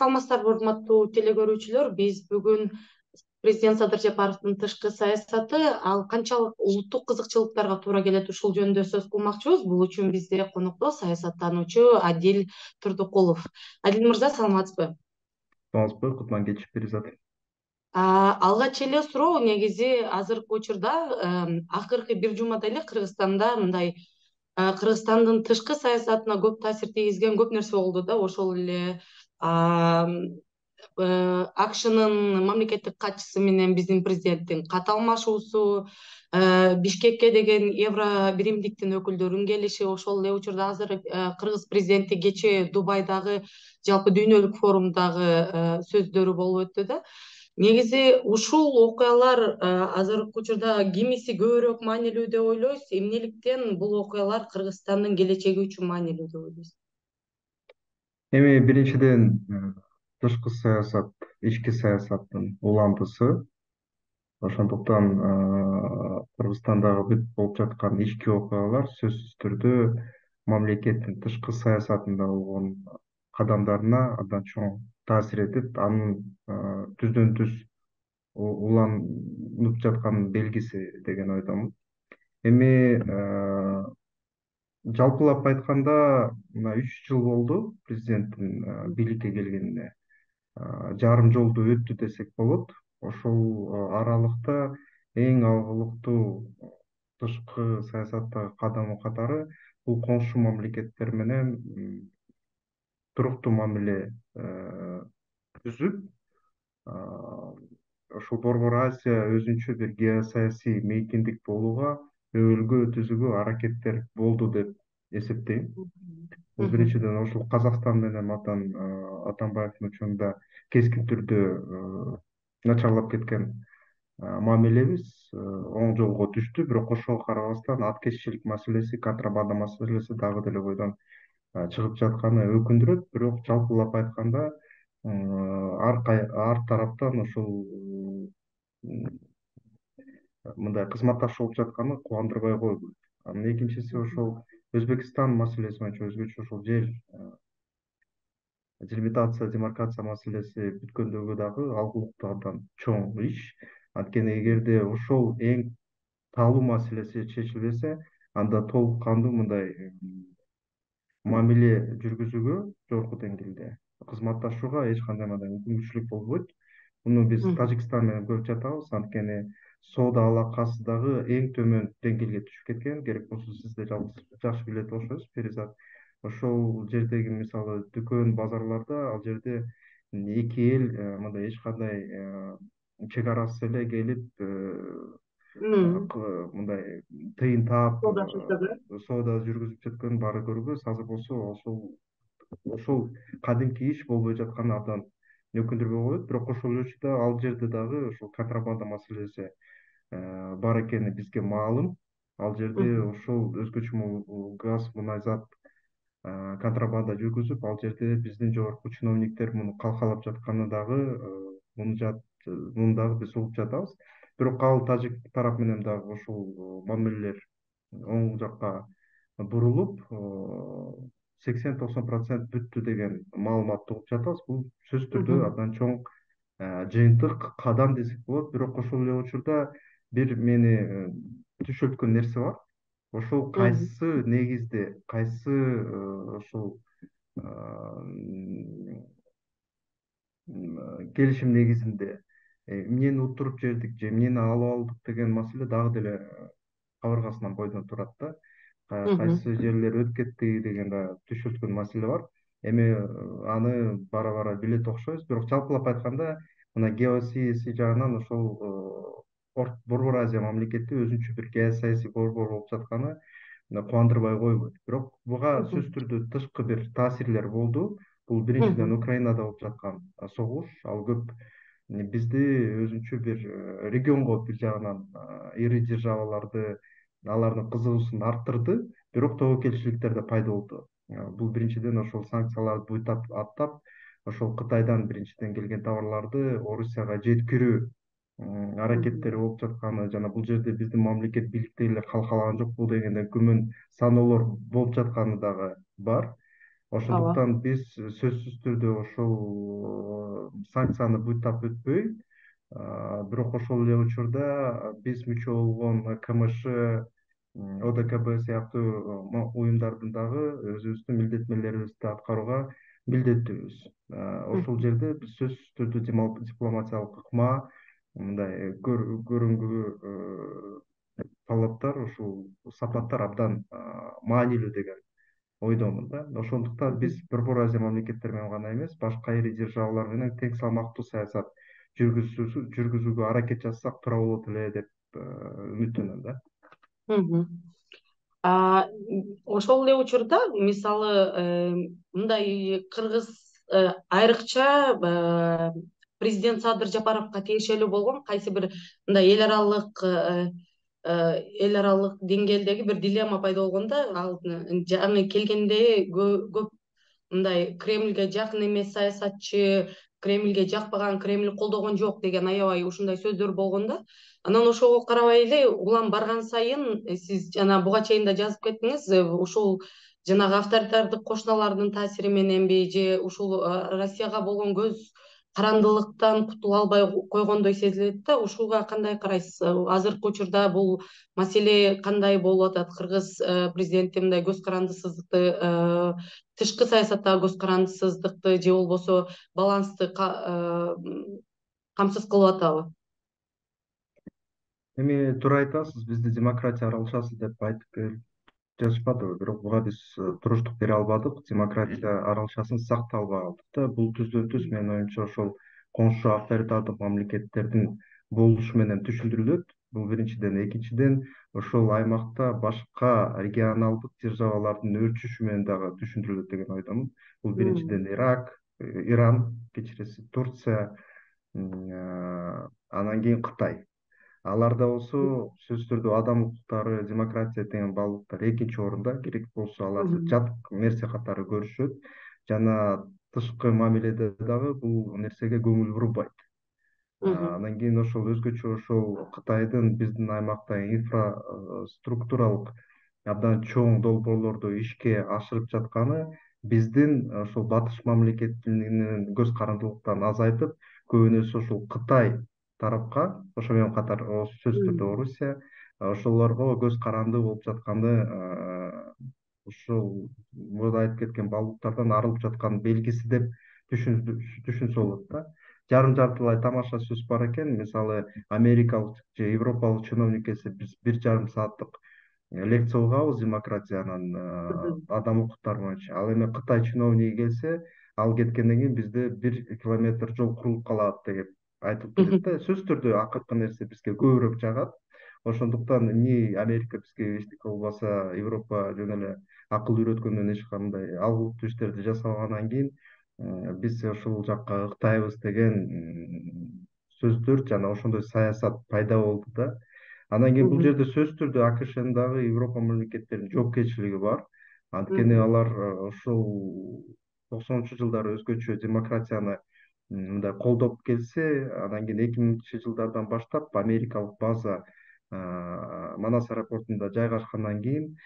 саламатсыздарбы урматтуу теле көрүүчүлөр биз бүгүн президент садыр жапаровдун тышкы саясаты ал канчалык улуттук кызыкчылыктарга туура келет ушул жөнүндө сөз кылмакчыбыз. Бул үчүн бизде конокто саясаттануучу адил турдукулов. Адил мырза саламатсызбы? Саламатсызбы кутман кеч перизат алгач эле суроо негизи азыркы учурда акыркы бир жумада эле кыргызстанда мындай кыргызстандын тышкы саясатына көп таасир тийгизген көп нерсе болду да. Ошол эле Э, акшнын мамлекеттик катчысы менен биздин президенттин кат алмашуусу э, бишкекке деген евро биримдиктин өкүлдөрүнүн келиши ошол эле учурда азыр э, кыргыз президенти кечээ дубайдагы жалпы дүйнөлүк форумдагы сөздөрү болуп өттү да. Негизи ушул окуялар азыркы учурда кимиси көбүрөөк маанилүү деп ойлойсуз эмнеликтен бул окуялар кыргызстандын келечеги үчүн маанилүү деп ойлойсуз эми биринчиден тышкы саясат ички саясаттын уландысы ошондуктан кыргызстандагы бүт болуп жаткан ички окуялар сөзсүз түрдө мамлекеттин тышкы саясатында болгон кадамдарына абдан чоң таасир этет анын түздөн түз уланып жатканын белгиси деген ойдомун. Эми жалпылап айтканда мына үч жыл болду президенттин бийликке келгенине жарым жолду өттү десек болот ошол аралыкта эң алгылыктуу тышкы саясаттагы кадамы катары бул коңшу мамлекеттер менен туруктуу мамиле түзүп ушул борбор азия өзүнчө бир геосаясий мейкиндик болууга өбөлгө түзүүгө аракеттер болду деп эсептейм. Бул биринчиден ошол казакстан менен атан атамбаевдин учурунда кескин түрдө начарлап кеткен мамилебиз оң жолго түштү. Бирок ошого карабастан аткезчилик маселеси контрабанда маселеси дагы деле бойдон чыгып жатканы өкүндүрөт. Бирок жалпылап айтканда ар тараптан ушул мындай кызматташ болуп жатканы кубандырбай койбойт. Анан экинчиси ошол өзбекстан маселеси боюнча өзгөчө ошол жер делимитация демаркация маселеси бүткөндөгү дагы алгылыктуу абдан чоң иш. Анткени эгерде ошол эң таалуу маселеси чечилбесе анда толук кандуу мындай мамиле жүргүзүүгө жогорку деңгээлде кызматташууга эч кандай мындай мүмкүнчүлүк болбойт. Муну биз тажикстан менен көрүп жатабыз. Анткени соода алакасы дагы эң төмөн деңгээлге түшүп кеткен. Керек болсо сиз да жалпы жакшы билет окшойсуз перизат. Ошол жердеги мисалы дүкөн базарларда ал жерде эки эл э, мындай эч кандай э, чек арасыз эле келип э, мындай тыйын таап соода жүргүзүп жатканын баары көргүбүз азыр болсо ошол ошол кадимки иш болбой жатканы абдан өкүндүрбөй коет бирок ошол эле учурда ал жерде дагы ошол контрабанда маселеси э, бар экени бизге маалым. Ал жерде ошол өзгөчө газ мунай зат э, контрабанда жүргүзүп ал жерде биздин жогорку чиновниктер муну калкалап жатканы дагы э, муну муну дагы биз угуп жатабыз. Бирок ал тажик тарап менен дагы ушул мамилелер оң жакка бурулуп сексен токсон процент бүттү деген маалыматты угуп жатабыз бул сөзсүз түрдө абдан чоң э, жыйынтык кадам десек болот бирок ошол эле учурда бир мени э, түшөлткөн нерсе бар. Ошол кайсы негизде кайсы э, ошол келишим негизинде эмнени уттуруп жибердик же эмнени алып алдык деген маселе дагы деле кабыргасынан бойдон турат да. Кайсы жерлер өтүп кетти деген да түшөлткөн маселе бар. Эми э, аны бара бара билет окшойбуз. Бирок жалпылап айтканда мына геосаясий жагынан ошол э, борбор азия мамлекети өзүнчө бир геосаясий борбор болуп жатканы кубандырбай койбойт бирок буга сөзсүз түрдө тышкы бир таасирлер болду. Бул биринчиден украинада болуп жаткан согуш. Ал көп бизди өзүнчө бир э, регионго бир жагынан ири державаларды алардын кызыгуусун арттырды. Бирок тобокелчиликтер да пайда болду. Бул биринчиден ошол санкцияларды буйтап аттап ошол кытайдан биринчиден келген товарларды орусияга жеткирүү аракеттери болуп жатканы жана бул жерде биздин мамлекет бийликтегилер калкалаган жокпу дегенден күмөн саноолор болуп жатканы дагы бар. Ошондуктан биз сөзсүз түрдө ошол санкцияны буйтап өтпөй бирок ошол эле учурда биз мүчө болгон кмш одкб сыяктуу уюмдардын дагы өзүбүздүн милдеттенмелерибизди аткарууга милдеттүүбүз. Ошол жерде биз сөзсүз түрдө дипломатиялык ыкма мындай көрүнгү э, талаптар ушул сапаттар абдан маанилүү деген ойдомун да. Ошондуктан биз борбор азия мамлекеттери менен гана эмес башка ири державалар менен тең салмактуу саясат жүргүзүүгө аракет жасасак туура болот эле деп э, үмүттөнөм да. Ошол эле учурда мисалы э, мындай кыргыз э, айрыкча президент садыр жапаровго тиешелүү болгон кайсы бир мындай эл аралык эл аралык деңгээлдеги бир дилемма пайда болгондо ал жаңы келгенде көп мындай кремльге жакын эмес саясатчы кремльге жакпаган кремль колдогон жок деген аябай ушундай сөздөр болгондо анан ошого карабай эле улам барган сайын э, сиз жана буга чейин да жазып кеттиңиз э, ушул жанагы авторитардык кошуналардын таасири мененби же ушул э, россияга болгон көз карандылыктан кутула албай койгондой сезилет да ушуга кандай карайсыз азыркы учурда бул маселе кандай болуп атат кыргыз президенти мындай көз карандысыздыкты тышкы саясаттагы көз карандысыздыкты же болбосо балансты камсыз кылып атабы эми туура айтасыз бизди демократия аралашасы деп айтып жатышпадыбы бирок буга биз э, туруштук бере албадык демократия аралашасын сактай албай калдык да бул түздөн түз. Менин оюмча ошол коңшу авторитардык мамлекеттердин болушу менен түшүндүрүлөт бул биринчиден экинчиден ошол аймакта башка регионалдык державалардын өрчүшү менен дагы түшүндүрүлөт деген ойдомун бул биринчиден ирак иран кечиресиз турция анан кийин кытай аларда болсо сөзсүз түрдө адам укуктары демократия деген баалуулуктар экинчи орунда керек болсо аларды жат нерсе катары көрүшөт. Жана тышкы мамиледе дагы бул нерсеге көңүл бурулбайт анан кийин ошол өзгөчө ошол кытайдын биздин аймакта инфраструктуралык абдан чоң долбоорлорду ишке ашырып жатканы биздин ошол батыш мамлекетинин көз карандылыктарын азайтып көбүнесе ушул кытай тарапка ошо менен катар сөзсүз түрдө орусия ошолорго көз каранды болуп жатканы ушул мурда айтып кеткен баалуулуктардан арылып жаткан белгиси деп түшүнсө болот да. Жарым жартылай тамаша сөз бар экен мисалы америкалык же европалык чиновник келсе биз бир жарым сааттык лекция угабыз демократиянын адам укуктары боюнча ал эми кытай чиновниги келсе ал кеткенден кийин бизде бир километр жол курулуп калат деп айтылып келет да сөзсүз түрдө акыркы нерсе бизге көбүрөөк жагат. Ошондуктан эмне америка бизге эчтеке болбосо европа жөн эле акыл үйрөткөндөн эч кандай алгылыктуу иштерди жасабагандан кийин биз ошол жакка ыктайбыз деген сөздөр жана ошондой саясат пайда болду да. Андан кийин бул жерде сөзсүз түрдө акшнын дагы европа мамлекеттеринин жоопкерчилиги бар. Анткени алар ошол токсонунчу жылдары өзгөчө демократияны мындай колдоп келсе анан кийин эки миңинчи жылдардан баштап америкалык база манас аэропортунда жайгашкандан кийин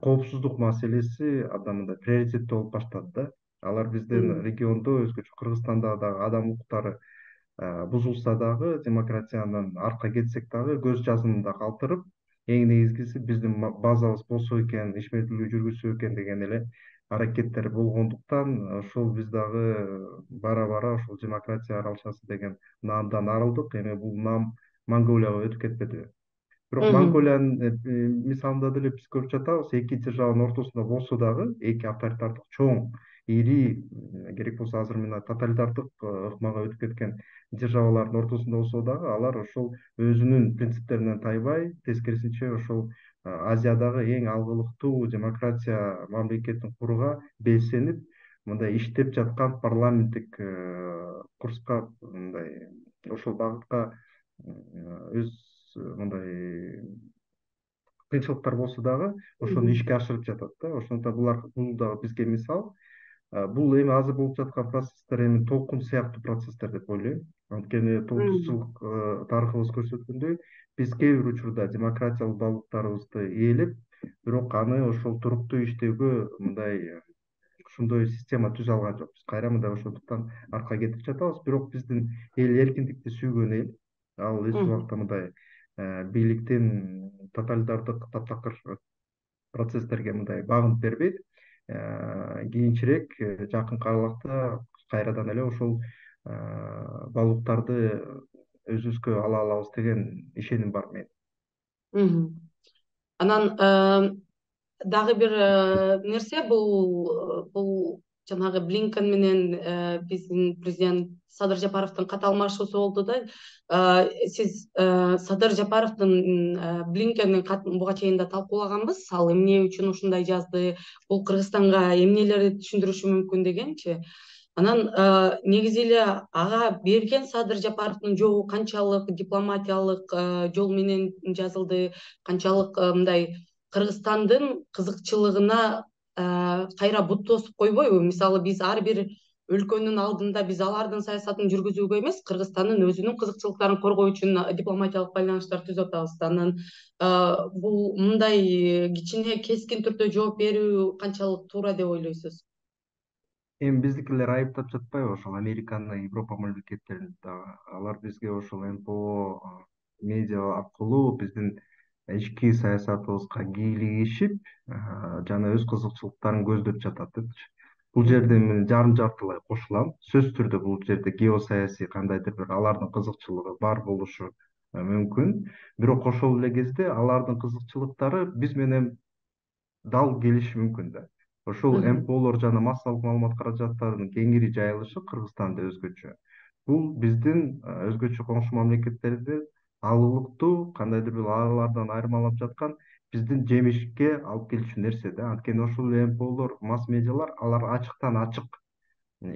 коопсуздук маселеси абдан мындай приоритеттүү болуп баштады да. Алар биздин региондо өзгөчө кыргызстанда дагы адам укуктары бузулса дагы демократиянан артка кетсек дагы көз жазымында калтырып эң негизгиси биздин базабыз болсо экен ишмердүүлүк жүргүзсө экен деген эле аракеттер болгондуктан ошол биз дагы бара бара ушул демократия аралашасы деген наамдан арылдык. Эми бул наам монголияга өтүп кетпедиби бирок монголиянын э, мисалында деле биз көрүп жатабыз эки державанын ортосунда болсо дагы эки авторитардык чоң ири керек болсо азыр мына тоталитардык э, ыкмага өтүп кеткен державалардын ортосунда болсо дагы алар ошол өзүнүн принциптеринен тайбай тескерисинче ошол азиядагы эң алгылыктуу демократия мамлекетин курууга белсенип мындай иштеп жаткан парламенттик э, курска мындай ошол багытка өз мындай кыйынчылыктар болсо дагы ошону ишке ашырып жатат да. Ошондуктан булар бул дагы бизге мисал. Бул эми азыр болуп жаткан процесстер эми толкун сыяктуу процесстер деп ойлойм. Анткени жылдык э, тарыхыбыз көрсөткөндөй биз кээ бир учурда демократиялык баалуулуктарыбызды ээлеп бирок аны ошол туруктуу иштөөгө мындай ошондой система түзө алган жокпуз. Кайра мындай ошондуктан артка кетип жатабыз. Бирок биздин эл эркиндикти сүйгөн эл ал эч убакта мындай э, бийликтин тоталитардык таптакыр процесстерге мындай багынып бербейт. Э, кийинчерээк жакын аралыкта кайрадан эле ошол баалуулуктарды өзүбүзгө ала алабыз деген ишеним бар менин анан дагы бир нерсе бул бул жанагы блинкен менен биздин президент садыр жапаровдун кат алмашуусу болду да сиз садыр жапаровдун блинкендин катын буга чейин да талкуулаганбыз ал эмне үчүн ушундай жазды бул кыргызстанга эмнелерди түшүндүрүшү мүмкүн дегенчи анан негизи эле ага берген садыр жапаровдун жообу канчалык дипломатиялык жол менен жазылды канчалык мындай кыргызстандын кызыкчылыгына кайра бут тосуп койбойбу. Мисалы биз ар бир өлкөнүн алдында биз алардын саясатын жүргүзүүгө эмес кыргызстандын өзүнүн кызыкчылыктарын коргоо үчүн дипломатиялык байланыштар түзүп атабыз анан бул мындай кичине кескин түрдө жооп берүү канчалык туура деп ойлойсуз эми биздикилер айыптап жатпайбы ошол американы европа мамлекеттерин дагы алар бизге ошол мпо медиа аркылуу биздин ички саясатыбызга кийлигишип жана өз кызыкчылыктарын көздөп жатат бул жерде мен жарым жартылай кошулам. Сөзсүз түрдө бул жерде геосаясий кандайдыр бир алардын кызыкчылыгы бар болушу мүмкүн. Бирок ошол эле кезде алардын кызыкчылыктары биз менен дал келиши мүмкүн да. Ошол мполор жана массалык маалымат каражаттарынын кеңири жайылышы кыргызстанда өзгөчө. Бул биздин өзгөчө коңшу мамлекеттерден алыулуктуу кандайдыр бир алардан айырмалап жаткан биздин жемишке алып келчү нерсе да. Анткени ошол эле мполор масс медиалар алар ачыктан ачык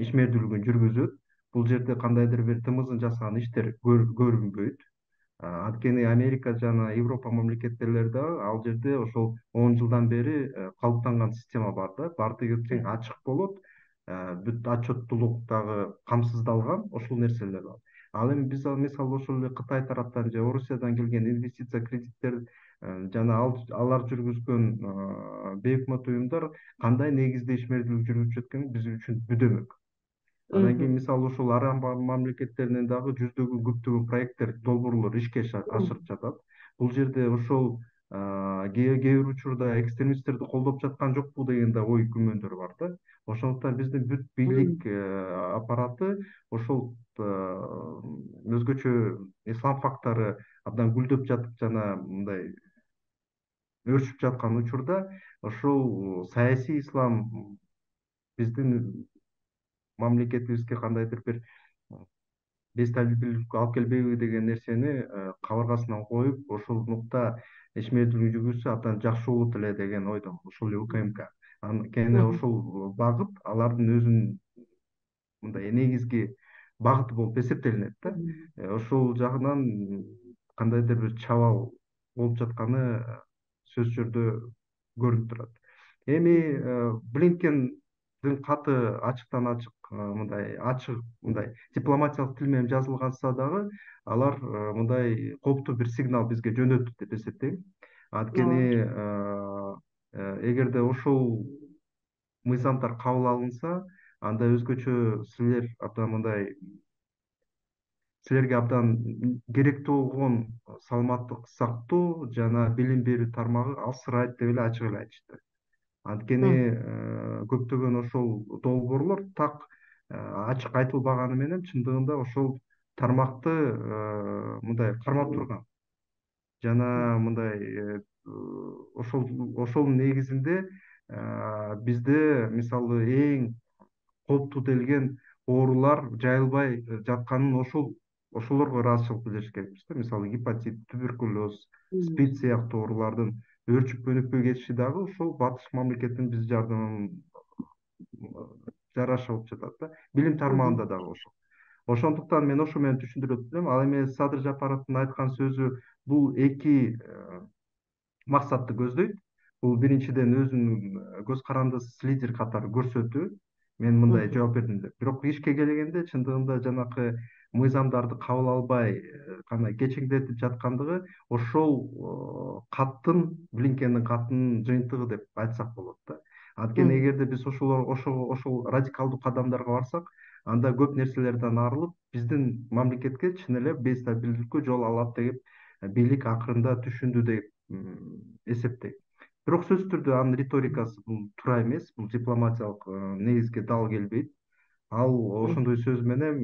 ишмердүүлүгүн жүргүзөт бул жерде кандайдыр бир тымызын жасаган иштер көрүнбөйт. Анткени америка жана европа мамлекеттерилер дагы ал жерде ошол он жылдан бери э, калыптанган система бар да. Баардыгы тең ачык болот. Э, бүт отчеттуулук дагы камсыздалган ошол нерселер бар. Ал эми биз мисалы ошол эле кытай тараптан же орусиядан келген инвестиция кредиттер э, жана алар жүргүзгөн бейөкмөт уюмдар кандай негизде ишмердүүлүк жүргүзүп жатканы биз үчүн бүдөмөк андан кийин мисалы ушул араб мамлекеттеринен дагы жүздөгөн көптөгөн проекттер долбоорлор ишке ашырып жатат. Бул жерде ошол кээ бир учурда экстремисттерди колдоп жаткан жокпу деген да ой күмөндөр бар да. Ошондуктан биздин бүт бийлик э, аппараты ошол э, өзгөчө ислам фактары абдан гүлдөп жатып жана мындай өршүп жаткан учурда ошол саясий ислам биздин мамлекетибизге кандайдыр бир бестабилдүүлүккө алып келбейби деген нерсени э, кабыргасынан коюп ошол нукта ишмердүүлүк жүргүзсө абдан жакшы болот эле деген ойдомун ошол эле укмк анткени ошол багыт алардын өзүнүн мындай негизги багыты болуп эсептелинет да. Э, ошол жагынан кандайдыр бир чабаал болуп жатканы сөзсүз түрдө көрүнүп турат. Эми э, ачыктан ачык э, мындай ачык мындай дипломатиялык тил менен жазылганса дагы алар мындай кооптуу бир сигнал бизге жөнөттү деп эсептейм анткени эгерде ошол мыйзамдар кабыл алынса анда өзгөчө силер абдан мындай силерге абдан керектүү болгон саламаттык сактоо жана билим берүү тармагы алсырайт деп эле ачык эле айтышты. Анткени э, көптөгөн ошол долбоорлор так э, ачык айтылбаганы менен чындыгында ошол тармакты э, мындай кармап турган. Жана мындай ошол ошонун негизинде бизде мисалы эң кооптуу делген оорулар жайылбай жатканын ошол ошолорго ыраазычылык билдириш керекпиз да мисалы гепатит туберкулез спид сыяктуу оорулардын өрчүп өнүкпөй кетиши дагы ушул батыш мамлекеттин биз жардамын жараша болуп жатат да. Билим тармагында дагы ошол. Ошондуктан мен ошо менен түшүндүрөт элем. Ал эми садыр жапаровдун айткан сөзү бул эки э, максатты көздөйт. Бул биринчиден өзүнүн э, көз карандысыз лидер катары көрсөтүү. Мен мындай жооп бердим деп. Бирок ишке келгенде чындыгында жанакы мыйзамдарды кабыл албай э, кандай кечеңдетип жаткандыгы ошол каттын блинкендин катынын жыйынтыгы деп айтсак болот да. Анткени эгерде биз ошол ошол радикалдуу кадамдарга барсак анда көп нерселерден арылып биздин мамлекетке чын эле бестабилдүүлүккө жол алат деп бийлик акырында түшүндү деп эсептейм. Бирок сөзсүз түрдө анын риторикасы бул туура эмес бул дипломатиялык э, негизге дал келбейт. Ал ошондой сөз менен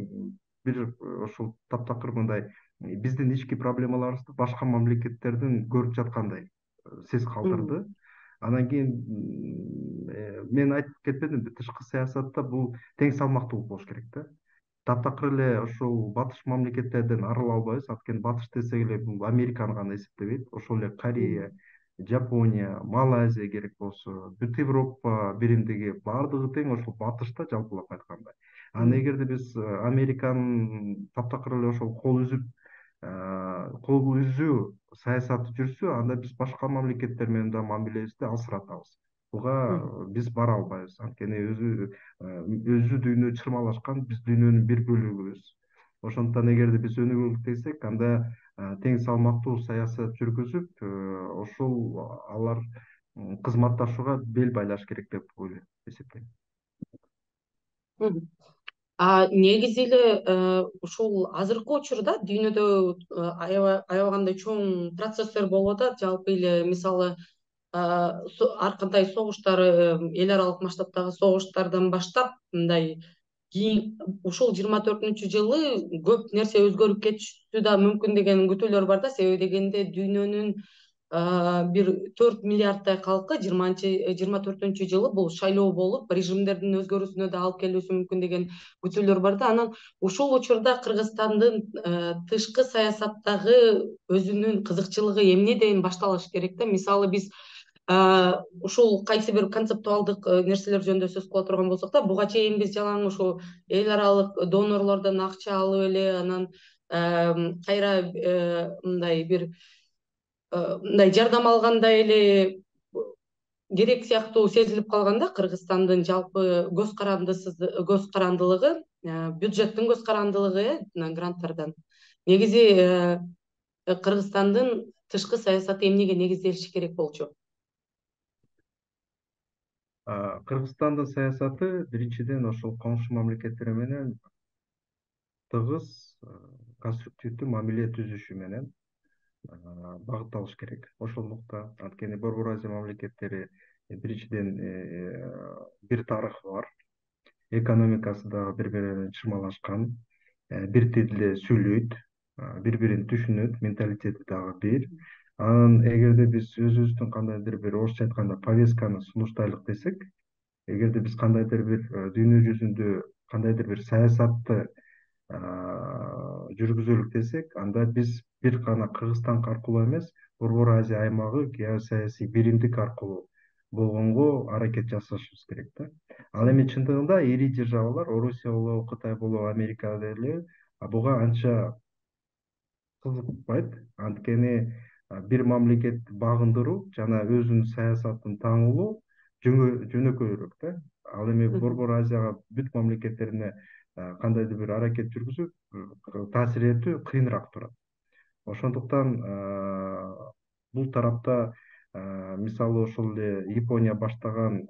бир ушул таптакыр мындай биздин ички проблемаларыбызды башка мамлекеттердин көрүп жаткандай э, сез калтырды анан кийин э, мен айтып кетпедимби тышкы саясатта бул тең салмактуулук болуш керек да. Таптакыр эле ушул батыш мамлекеттерден арыла албайбыз. Анткени батыш десек эле бул американы гана эсептебейт. Ошол эле корея жапония малайзия керек болсо бүт европа биримдиги баардыгы тең ошол батышта жалпылап айтканда анан эгерде биз э, американын таптакыр эле ошол кол үзүп кол үзүү саясаты жүрсө анда биз башка мамлекеттер менен да мамилебизди алсыратабыз буга биз бара албайбыз. Анткени өзү өзү дүйнө чырмалашкан биз дүйнөнүн бир бөлүгүбүз ошондуктан эгерде биз өнүгөлүк десек анда тең салмактуу саясат жүргүзүп ошол алар кызматташууга бел байлаш керек деп ойлойм негизи эле э, ушул азыркы учурда дүйнөдө э, аябагандай чоң процесстер болуп атат. Жалпы эле мисалы э, ар кандай согуштар эл аралык масштабтагы согуштардан баштап мындай кийин ушул жыйырма төртүнчү жылы көп нерсе өзгөрүп кетиши да мүмкүн деген күтүүлөр бар да. Себеби дегенде дүйнөнүн бир төрт миллиардтай калкы жыйырманчы жыйырма төртүнчү жылы бул шайлоо болуп режимдердин өзгөрүүсүнө да алып келүүсү мүмкүн деген күтүүлөр бар да. Анан ушул учурда кыргызстандын тышкы саясаттагы өзүнүн кызыкчылыгы эмнеден башталыш керек да? Мисалы биз ушул кайсы бир концептуалдык э, нерселер жөнүндө сөз кыла турган болсок да буга чейин биз жалаң ушул эл аралык донорлордон акча алып эле анан кайра э, мындай бир Э, мындай жардам алгандай эле керек сыяктуу сезилип калган да кыргызстандын жалпы көз карандысыз көз карандылыгы э, бюджеттин көз карандылыгы э гранттардан. Негизи э, кыргызстандын тышкы саясаты эмнеге негизделиши керек болчу? Кыргызстандын саясаты биринчиден ошол коңшу мамлекеттер менен тыгыз конструктивдүү мамиле түзүшү менен багытталыш керек. Ошол нукта анткени борбор азия мамлекеттери э, биринчиден э, э, бир тарыхы бар. Экономикасы дагы бири бири менен чырмалашкан бир тилде сүйлөйт бири бирин түшүнөт менталитети дагы бир анан эгерде биз өзүбүздүн кандайдыр бир орусча айтканда повестканы сунуштайлык десек эгерде биз кандайдыр бир дүйнө жүзүндө кандайдыр бир саясатты жүргүзөлүк десек анда биз бир гана кыргызстан аркылуу эмес борбор азия аймагы геосаясий биримдик аркылуу болгонго аракет жасашыбыз керек да. Ал эми чындыгында ири державалар орусия болобу кытай болобу америка деле буга анча кызыкпайт. Анткени бир мамлекетти багындыруу жана өзүнүн саясатын таңулоо жөнөкөйрөөк да. Ал эми борбор азияга бүт мамлекеттерине кандайдыр бир аракет жүргүзүп таасир этүү кыйыныраак турат ошондуктан бул тарапта мисалы ошол эле япония баштаган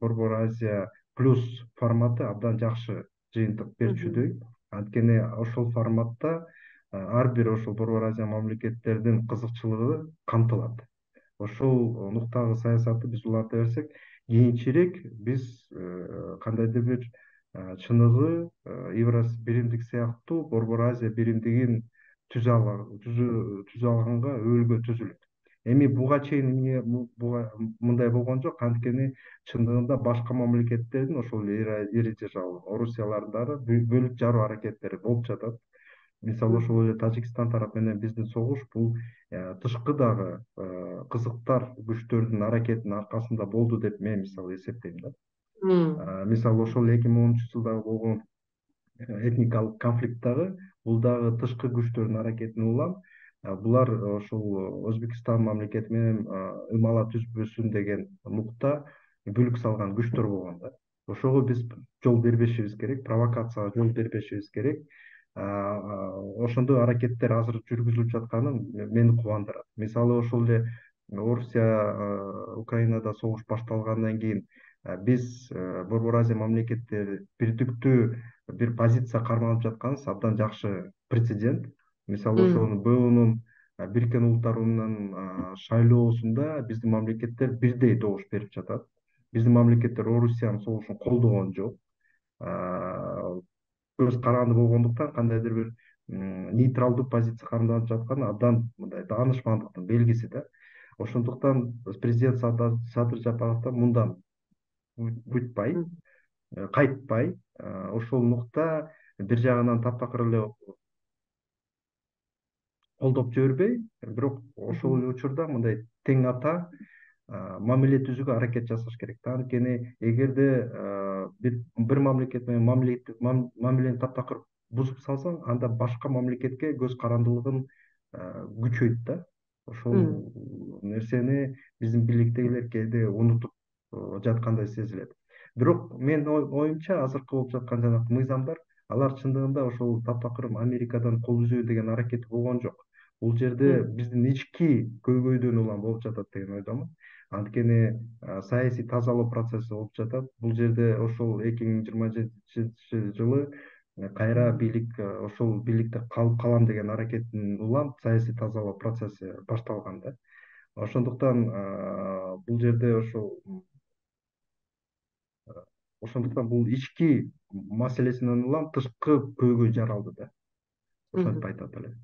борбор азия плюс форматы абдан жакшы жыйынтык берчүдөй анткени ошол форматта ар бир ошол борбор азия мамлекеттердин кызыкчылыгы камтылат. Ошол нуктагы саясатты биз уланта берсек кийинчерээк биз кандайдыр бир чыныгы евро биримдик сыяктуу борбор азия биримдигин түзө алганга өбөлгө түзүлөт. Эми буга чейин эмне буга мындай болгон жок анткени чындыгында башка мамлекеттердин ошол ири держава орусиялардын дагы бөлүп жаруу аракеттери болуп жатат. Мисалы ошол эле тажикстан тарапы менен биздин согуш бул э, тышкы дагы э, кызыктар күчтөрдүн аракетинин аркасында болду деп мен мисалы эсептейм да. Мисалы ошол эки миң онунчу жылдагы болгон э, этникалык конфликт дагы бул дагы тышкы күчтөрдүн аракетине улам. Булар ошол өзбекстан мамлекети менен ым ала түзбөсүн деген нукта бүлүк салган күчтөр болгон да. Ошого биз жол бербешибиз керек провокацияга жол бербешибиз керек. Ошондой аракеттер азыр жүргүзүлүп жатканы мени кубандырат. Мисалы ошол эле орусия украинада согуш башталгандан кийин биз борбор азия мамлекеттери бирдиктүү бир позиция карманып жатканыбыз абдан жакшы прецедент. Мисалы ошону бунун бириккен улуттар уюмунун шайлоосунда биздин мамлекеттер бирдей добуш берип жатат. Биздин мамлекеттер орусиянын согушун колдогон жок. Көз каранды болгондуктан кандайдыр бир нейтралдуу позиция карманып жатканы абдан мындай даанышмандыктын белгиси да. Ошондуктан президент садыр жапаровдон мындан буйтпай э, кайтпай ошол нукта бир жагынан таптакыр эле колдоп жибербей бирок ошол эле учурда мындай тең ата мамиле түзүүгө аракет жасаш керек да анткени эгерде бир мамлекет менен мамилени таптакыр бузуп салсаң анда башка мамлекетке көз карандылыгын күчөйт да ошол нерсени биздин бийликтегилер кээде унутуп жаткандай сезилет бирок менин оюмча азыркы болуп жаткан жанагы мыйзамдар алар чындыгында ошол таптакыр америкадан кол үзөбү деген аракети болгон жок бул жерде биздин ички көйгөйдөн улам болуп жатат деген ойдомун анткени саясий тазалоо процесси болуп жатат. Бул жерде ошол эки миң жыйырма жетинчи жылы кайра бийлик ошол бийликте калып калам деген аракеттин улам саясий тазалоо процесси башталган да. Ошондуктан бул жерде ошол ошондуктан бул ички маселесинен улам тышкы көйгөй жаралды да. Ошентип айтат элем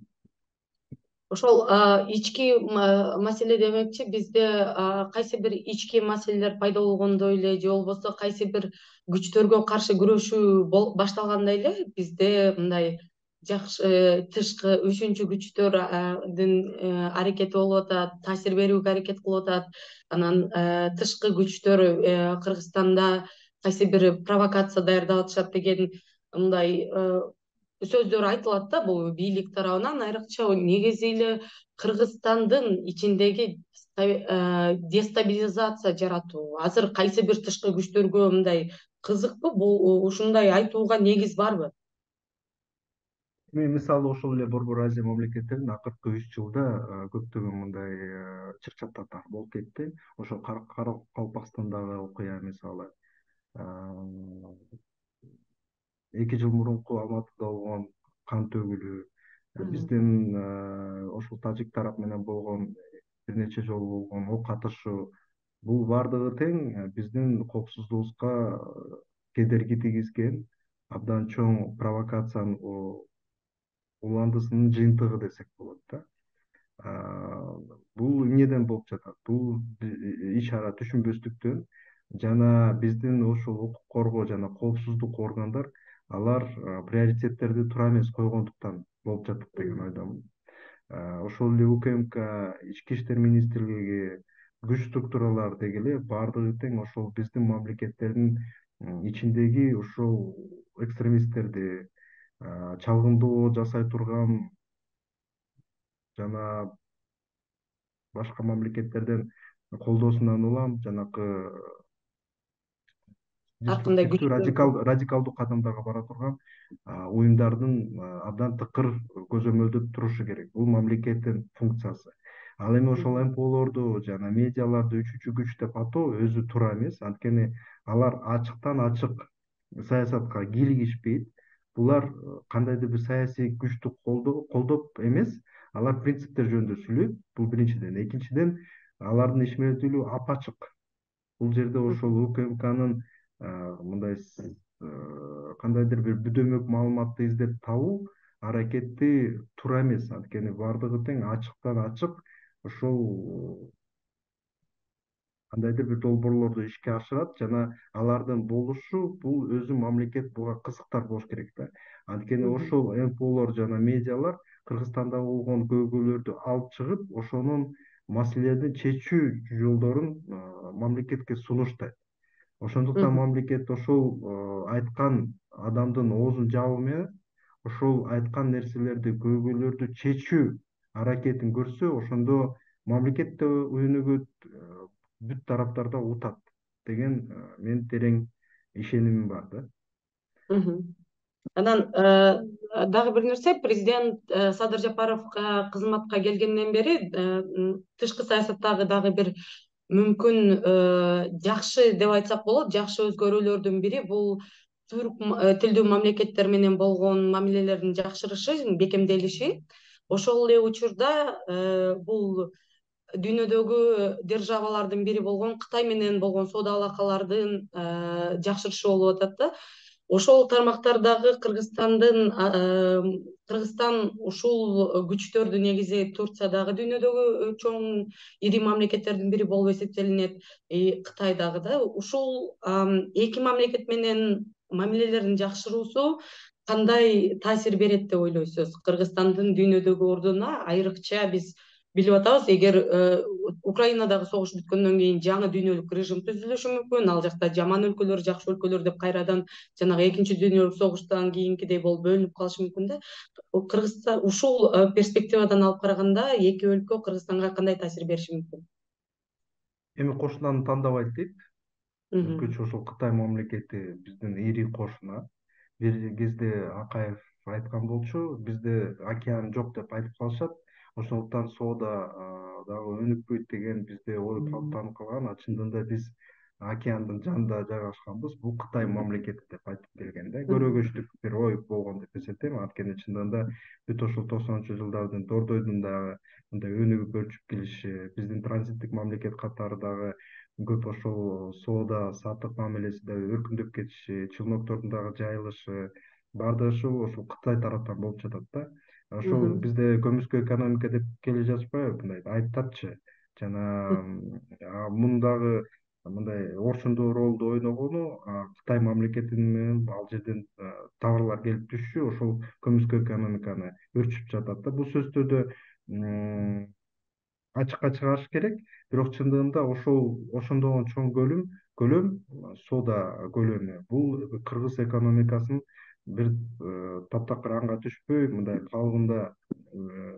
ошол ички маселе демекчи бизде кайсы бир ички маселелер пайда болгондой эле же болбосо кайсы бир күчтөргө каршы күрөшүү башталгандай эле бизде мындай жакшы тышкы үчүнчү күчтөрдүн э, аракети болуп атат таасир берүүгө аракет кылып атат. Анан э, тышкы күчтөр э, кыргызстанда кайсы бир провокация даярдап атышат деген мындай сөздөр айтылат да бул бийлик тарабынан айрыкча негизи эле кыргызстандын ичиндеги дестабилизация жаратуу азыр кайсы бир тышкы күчтөргө мындай кызыкпы бул ушундай айтууга негиз барбы? Эми мисалы ошол эле борбор азия мамлекеттерин акыркы үч жылда көптөгөн мындай чыр чатактар болуп кетти. Ошол каракалпакстандагы окуя мисалы. Эки жыл мурунку алматыда болгон кан төгүлүү биздин ошол тажик тарап менен болгон бир нече жолу болгон ок атышуу бул баардыгы тең биздин коопсуздугубузга кедерги тийгизген. Абдан чоң провокациянын уландысынын жыйынтыгы десек болот да. Бул эмнеден болуп жатат? Бул иш чара түшүнбөстүктөн жана биздин ушул укук коргоо жана коопсуздук органдар алар приоритеттерди туура эмес койгондуктан болуп жатат деген ойдомун ошол эле укмк ички иштер министрлиги күч структуралары деги эле баардыгы тең ошол биздин мамлекеттердин ичиндеги ушул экстремисттерди чалгындоо жасай турган жана башка мамлекеттерден колдоосунан улам жанакы ар кандай күч радикалдуу кадамдарга бара турган уюмдардын абдан тыкыр көзөмөлдөп турушу керек. Бул мамлекеттин функциясы. Ал эми ошол мполорду жана медиаларды үчүнчү күч деп атоо өзү туура эмес анткени алар ачыктан ачык саясатка кийлигишпейт булар кандайдыр бир саясий күчтү колдоп эмес алар принциптер жөнүндө сүйлөйт бул биринчиден экинчиден алардын ишмердүүлүгү апачык бул жерде ошол укмкнын мындай кандайдыр бир бүдөмөк маалыматты издеп табуу аракети туура эмес. Анткени баардыгы тең ачыктан ачык ошол кандайдыр бир долбоорлорду ишке ашырат жана алардын болушу бул өзү мамлекет буга кызыктар болуш керек да. Анткени ошол мполор жана медиалар кыргызстанда болгон көйгөйлөрдү алып чыгып ошонун маселелердин чечүү жолдорун мамлекетке сунуштайт ошондуктан мамлекет ошол э, айткан адамдын оозун жабуу менен ошол айткан нерселерди көйгөйлөрдү чечүү аракетин көрсө ошондо мамлекет да өнүгөт э, бүт тараптар да утат деген э, менин терең ишенимим бар да. Анан дагы бир нерсе президент садыр жапаровго кызматка келгенден бери тышкы саясаттагы дагы бир мүмкүн жакшы деп айтсак болот жакшы өзгөрүүлөрдүн бири бул түрк тилдүү мамлекеттер менен болгон мамилелердин жакшырышы бекемделиши ошол эле учурда бул дүйнөдөгү державалардын бири болгон кытай менен болгон соода алакалардын жакшырышы болуп атат да. Ошол тармактардагы кыргызстандын кыргызстан ушул күчтөрдү негизи турция дагы дүйнөдөгү чоң ири мамлекеттердин бири болуп эсептелинет кытай дагы да. Ушул эки мамлекет менен мамилелерин жакшыруусу кандай таасир берет деп ойлойсуз? Кыргызстандын дүйнөдөгү ордуна айрыкча биз билип атабыз эгер э, украинадагы согуш бүткөндөн кийин жаңы дүйнөлүк режим түзүлүшү мүмкүн ал жакта жаман өлкөлөр жакшы өлкөлөр деп кайрадан жанагы экинчи дүйнөлүк согуштан кийинкидей болуп бөлүнүп калышы мүмкүн да кыргызстан ушул э, перспективадан алып караганда эки өлкө кыргызстанга кандай таасир бериши мүмкүн эми кошунаны тандабайт дейт өзгөчө ошол кытай мамлекети биздин ири кошуна. Бир кезде акаев айткан болчу бизде океан жок деп айтып калышат. Ошондуктан соода дагы өнүкпөйт деген бизде ой калыптанып калган. А чындыгында биз океандын жанында жайгашканбыз. Бул кытай мамлекети деп айтып келген да. Көрөгөчтүк бир ой болгон деп эсептейм. Анткени чындыгында бүт ушул токсонунчу жылдардын дордойдун дагы мындай өнүгүп өрчүп келиши биздин транзиттик мамлекет катары дагы көп ошол соода саттык мамилеси дагы өркүндөп кетиши челноктордун дагы жайылышы баардыгы ушул ушул кытай тараптан болуп жатат да ошол бизде көмүскө экономика деп келе жатышпайбы мындай айптапчы жана мунун дагы мындай орчундуу ролду ойногону кытай мамлекети менен ал жерден товарлар келип түшүшү ошол көмүскө экономиканы өрчүтүп жатат да. Бул сөзсүздө ачыкка чыгарыш керек. Бирок чындыгында ошол ошондогу чоң көлөм көлөм соода көлөмү. Бул кыргыз экономикасын бир э, таптакыр анга түшпөй мындай калыбында э,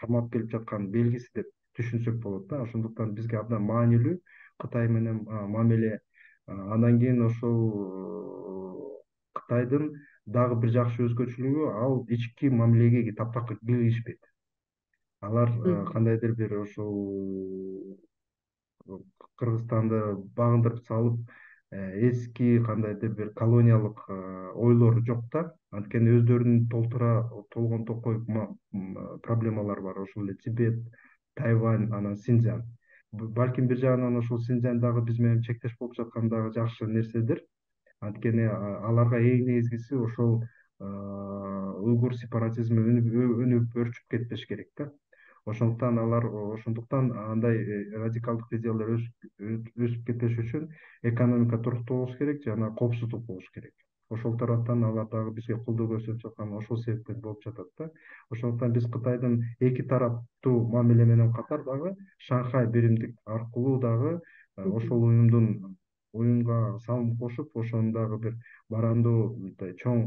кармап келип жаткан белгиси деп түшүнсөк болот да. Ошондуктан бизге абдан маанилүү. Кытай менен мамиле андан кийин ошол э, кытайдын дагы бир жакшы өзгөчөлүгү ал ички мамилеге таптакыр киришпейт алар кандайдыр бир ошол кыргызстанды багындырып салып эски кандайдыр бир колониялык э, ойлору жок да. Анткени өздөрүнүн толтура толгон токой проблемалары бар. Ошол эле тибет тайвань анан синьцзян. Балким бир жагынан ошол синьцзян дагы биз менен чектеш болуп жаткан дагы жакшы нерседир. Анткени аларга эң негизгиси ошол э, уйгур сепаратизми өнүгүп өрчүп кетпеш керек да ошондуктан алар ошондуктан андай э, радикалдык идеялар өсүп кетпеш үчүн экономика туруктуу болуш керек жана коопсуздук болуш керек. Ошол тараптан алар дагы бизге колдоо көрсөтүп жаткан ошол себептен болуп жатат да. Ошондуктан биз кытайдын эки тараптуу мамиле менен катар дагы шанхай биримдик аркылуу дагы э, ошол уюмдун уюмга салым кошуп ошонун дагы бир барандуу мындай чоң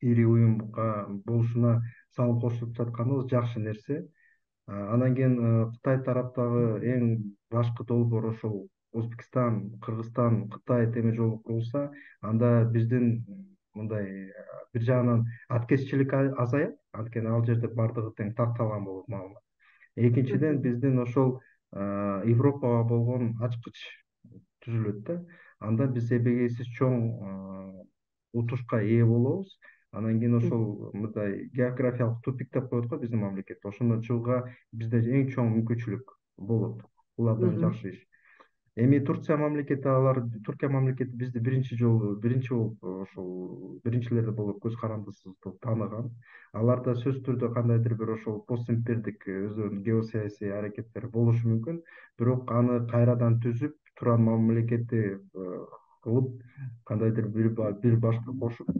ири уюмга болушуна салым кошуп жатканыбыз жакшы нерсе андан кийин э, кытай тараптагы эң башкы долбоор ошол өзбекстан кыргызстан кытай темир жолу курулса анда биздин мындай э, бир жагынан аткезчилик азаят анткени ал жерде баардыгы тең такталган болот маалымат. Экинчиден биздин ошол э, европага болгон ачкыч түзүлөт да. Анда биз эбегейсиз чоң утушка ээ болобуз анан кийин ошол мындай географиялык тупик деп коет го биздин мамлекет. Ошондон чыгууга бизде эң чоң мүмкүнчүлүк болот. Бул абдан жакшы иш. Эми турция мамлекети алар туркия мамлекети бизди биринчи жолу биринчи болуп ошол биринчилер болуп көз карандысыздык тааныган аларда сөзсүз түрдө кандайдыр бир ошол пост импердик өздөрүнүн геосаясий аракеттери болушу мүмкүн. Бирок аны кайрадан түзүп туран мамлекети э, кылып кандайдыр бир бир башка кошуп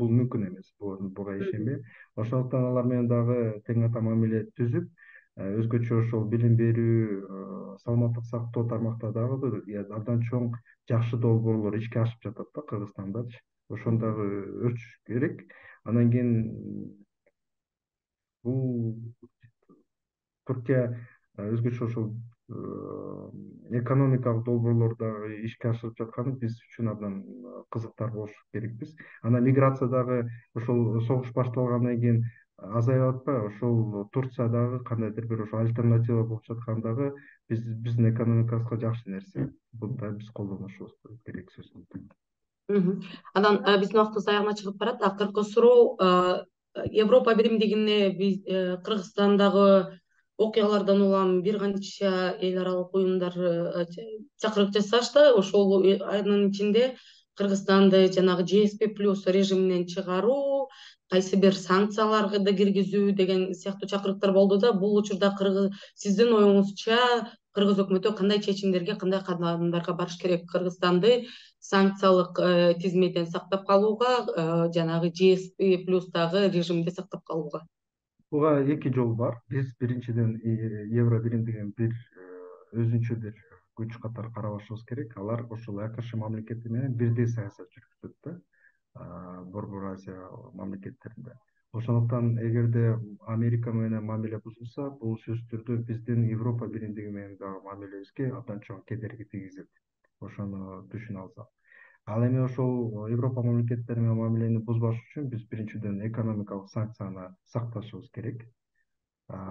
бул мүмкүн эмес буга ишенбейм ошондуктан алар менен дагы тең ата мамиле түзүп э, өзгөчө ошол билим берүү саламаттык сактоо тармактардагы абдан чоң жакшы долбоорлор ишке ашып жатат да кыргызстандачы ошону дагы керек. Андан кийин бул туркия э, өзгөчө ошол экономикалык долбоорлорду дагы ишке ашырып жатканы биз үчүн абдан кызыктар болуш керекпиз. Анан миграция дагы ошол согуш башталгандан кийин азайып атпайбы? Ошол турция дагы кандайдыр бир ошо альтернатива болуп жаткан дагы биз биздин экономикабызга жакшы нерсе. Буну да биз колдонушубуз керек сөзсүз анан биздин убактыбыз аягына чыгып барат. Акыркы суроо европа биримдигине э, кыргызстандагы окуялардан улам бир канча эл аралык уюмдар э, чакырык жасашты ошол анын ичинде кыргызстанды жанагы жсп плюс режиминен чыгаруу кайсы бир санкцияларды киргизүү деген сыяктуу чакырыктар болду да бул учурда сиздин оюңузча кыргыз өкмөтү кандай чечимдерге кандай кадамдарга барыш керек? Кыргызстанды санкциялык э, тизмеден сактап калууга э, жанагы жсп плюстагы режимди сактап калууга буга эки жол бар биз биринчиден евро биримдигин бир э, өзүнчө бир күч катары карабашыбыз керек алар ошол акш мамлекети менен бирдей саясат жүргүзөт да борбор азия мамлекеттеринде ошондуктан эгерде америка менен мамиле бузулса бул сөзсүз түрдө биздин европа биримдиги менен дагы мамилебизге абдан чоң кедерги тийгизет ошону түшүнө алсак ал эми ошол европа мамлекеттери менен мамилени бузбаш үчүн биз биринчиден экономикалык санкцияны сакташыбыз керек.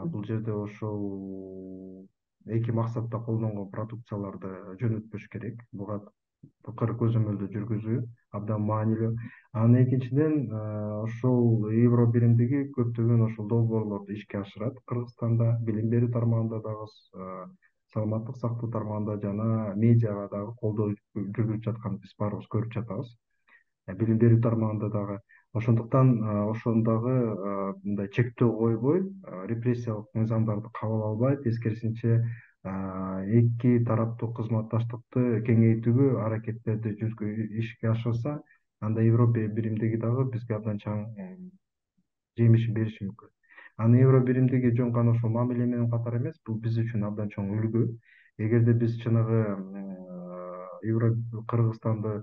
Бул жерде ошол эки максатта колдонгон продукцияларды жөнөтпөш керек. Буга кыр көзөмөлдү жүргүзүү абдан маанилүү. Анан экинчиден ошол евро биримдиги көптөгөн ошол долбоорлорду ишке ашырат. Кыргызстанда билим берүү тармагында дагы саламаттык сактоо тармагында жана медиага дагы колдоо жүргүзүп жатканын биз баарыбыз көрүп жатабыз. Э, билим берүү тармагында дагы ошондуктан ошону дагы мындай чектөө койбой репрессиялык мыйзамдарды кабыл албай тескерисинче эки тараптуу кызматташтыкты кеңейтүүгө аракеттерди ишке ашырса анда европа биримдиги дагы бизге абдан чоң жемишин бериши мүмкүн анан евро биримдиги жөн гана ошол мамиле менен катар эмес. Бул биз үчүн абдан чоң үлгү. Эгерде биз жанагы евро кыргызстанды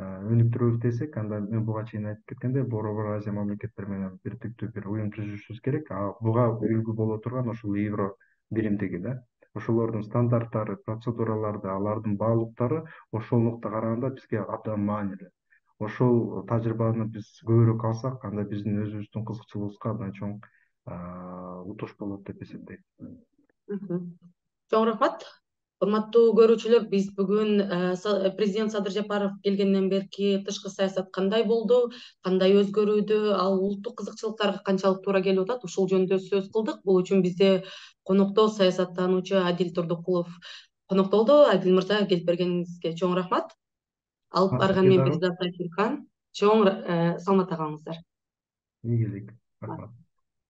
өнүктүрөлүк десек анда мен буга чейин айтып кеткендей борбор азия мамлекеттери менен бирдиктүү бир уюм түзүшүбүз керек. Буга үлгү боло турган ошол евро биримдиги да. Ошолордун стандарттары процедураларды алардын баалуулуктары ошолдукта караганда бизге абдан маанилүү. Ошол тажрыйбаны биз көбүрөөк алсак анда биздин өзүбүздүн кызыкчылыгыбызга абдан чоң утуш болот деп эсептейм чоң рахмат. Урматтуу көрүүчүлөр биз бүгүн э, президент садыр жапаров келгенден берки тышкы саясат кандай болду кандай өзгөрүүдө ал улуттук кызыкчылыктарга канчалык туура келип атат ушул жөнүндө сөз кылдык. Бул үчүн бизде конокто саясаттануучу адил турдукулов конокто болду. Адил мырза келип бергениңизге чоң рахмат. Алып барган мен бекзат айкүркан чоң э, саламатта калыңыздар ийгилик рахмат